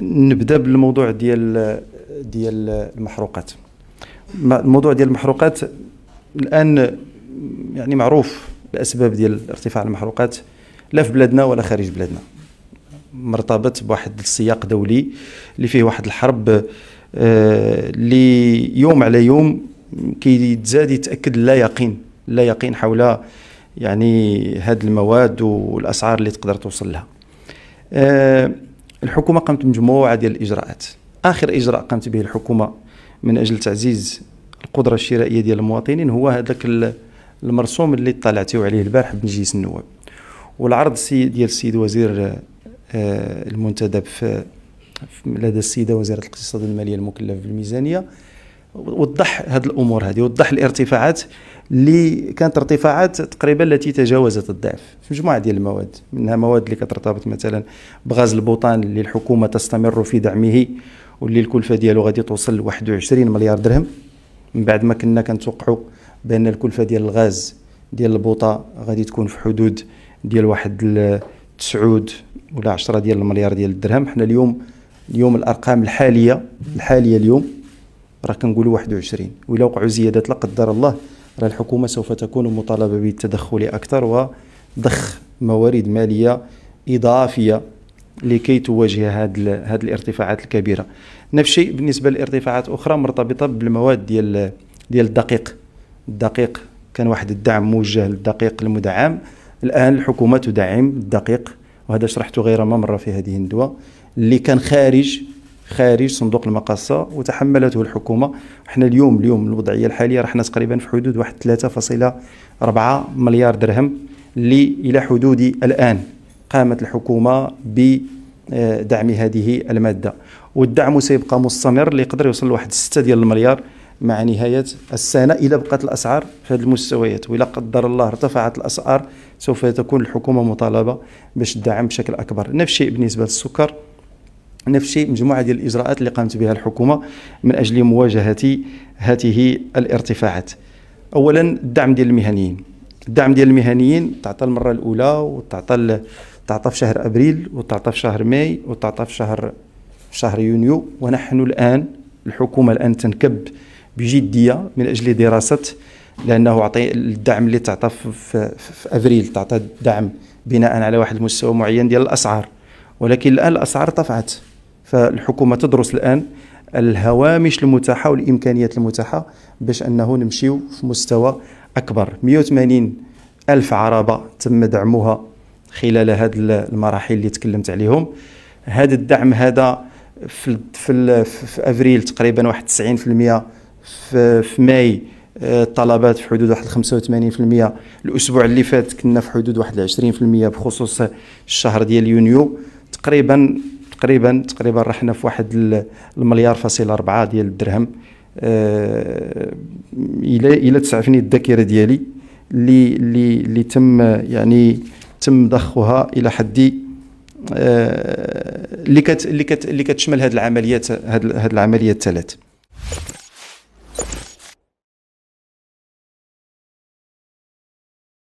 نبدأ بالموضوع ديال ديال المحروقات. الموضوع ديال المحروقات الآن يعني معروف الاسباب ديال ارتفاع المحروقات لا في بلادنا ولا خارج بلادنا. مرتبط بواحد السياق دولي اللي فيه واحد الحرب آه، اللي يوم على يوم كيتزاد يتأكد لا يقين لا يقين حول يعني هذه المواد والأسعار اللي تقدر توصل لها. آه، الحكومة قامت بمجموعة ديال الإجراءات. آخر إجراء قامت به الحكومة من أجل تعزيز القدرة الشرائية ديال المواطنين هو هذاك المرسوم اللي اطلعتيو عليه البارح بمجلس النواب. والعرض ديال السيد وزير آه، المنتدب في لدى السيدة وزيرة الاقتصاد المالية المكلف بالميزانية. وضح هذه الأمور هذه وضح الارتفاعات اللي كانت ارتفاعات تقريبا التي تجاوزت الضعف في مجموعة ديال المواد منها مواد اللي كترتبط مثلا بغاز البوطان اللي الحكومة تستمر في دعمه واللي الكلفة ديالو غادي توصل ل 21 مليار درهم. من بعد ما كنا كنتوقعوا بأن الكلفة ديال الغاز ديال البوطة غادي تكون في حدود ديال واحد تسعود ولا 10 ديال المليار ديال الدرهم. حنا اليوم اليوم الأرقام الحالية الحالية اليوم راه كنقولوا 21 وإلا وقعوا زيادات لا قدر الله راه الحكومة سوف تكون مطالبة بالتدخل أكثر وضخ موارد مالية إضافية لكي تواجه هذه هذه الارتفاعات الكبيرة. نفس الشيء بالنسبة لارتفاعات أخرى مرتبطة بالمواد ديال ديال الدقيق. الدقيق كان واحد الدعم موجه للدقيق المدعم. الآن الحكومة تدعم الدقيق وهذا شرحته غير ما مره في هذه الندوة اللي كان خارج خارج صندوق المقاصة وتحملته الحكومة. إحنا اليوم اليوم الوضعية الحالية رحنا تقريبا في حدود واحد 3.4 مليار درهم اللي إلى حدود الآن قامت الحكومة بدعم هذه المادة. والدعم سيبقى مستمر اللي يقدر يوصل لواحد 6 ديال المليار مع نهاية السنة. إلى بقات الأسعار في هذه المستويات وإلا قدر الله ارتفعت الأسعار سوف تكون الحكومة مطالبة باش تدعم بشكل أكبر. نفس الشيء بالنسبة للسكر. نفس الشيء مجموعه ديال الإجراءات اللي قامت بها الحكومة من أجل مواجهة هذه الارتفاعات. اولا الدعم ديال المهنيين. الدعم ديال المهنيين تعطى المرة الأولى وتعطى تعطى في شهر أبريل وتعطى في شهر ماي وتعطى في شهر شهر يونيو. ونحن الآن الحكومة الآن تنكب بجدية من أجل دراسة لأنه عطي الدعم اللي تعطى في, في, في أبريل تعطى دعم بناء على واحد المستوى معين ديال الأسعار. ولكن الآن الأسعار ارتفعت فالحكومة تدرس الآن الهوامش المتاحة والإمكانيات المتاحة باش أنه نمشيو في مستوى أكبر. 180 ألف عربة تم دعمها خلال هذه المراحل اللي تكلمت عليهم. هذا الدعم هذا في في, في أفريل تقريبا واحد 90% في, في ماي الطلبات في حدود واحد 85% الأسبوع اللي فات كنا في حدود واحد 20% بخصوص الشهر ديال يونيو. تقريبا تقريبا تقريبا رحنا في واحد المليار فاصل أربعة ديال الدرهم. آه، إلى إلى تسعفني الذاكرة ديالي اللي اللي اللي تم يعني تم ضخها إلى حد آه، اللي كت اللي كت اللي كتشمل هذه العمليات هذه العمليات الثلاث